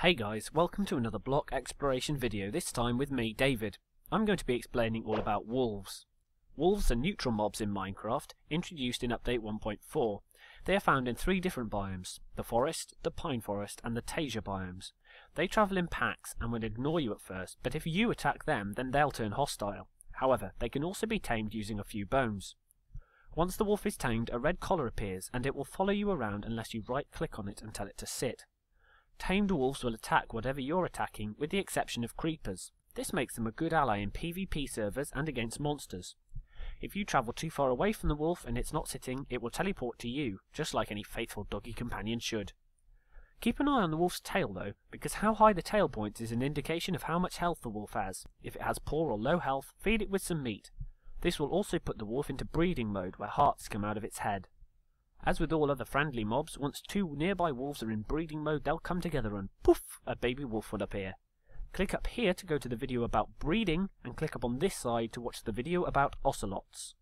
Hey guys, welcome to another block exploration video, this time with me, David. I'm going to be explaining all about wolves. Wolves are neutral mobs in Minecraft, introduced in update 1.4. They are found in three different biomes, the forest, the pine forest and the taiga biomes. They travel in packs and will ignore you at first, but if you attack them then they'll turn hostile. However, they can also be tamed using a few bones. Once the wolf is tamed, a red collar appears and it will follow you around unless you right click on it and tell it to sit. Tamed wolves will attack whatever you're attacking, with the exception of creepers. This makes them a good ally in PvP servers and against monsters. If you travel too far away from the wolf and it's not sitting, it will teleport to you, just like any faithful doggy companion should. Keep an eye on the wolf's tail though, because how high the tail points is an indication of how much health the wolf has. If it has poor or low health, feed it with some meat. This will also put the wolf into breeding mode where hearts come out of its head. As with all other friendly mobs, once two nearby wolves are in breeding mode, they'll come together and poof, a baby wolf will appear. Click up here to go to the video about breeding, and click up on this side to watch the video about ocelots.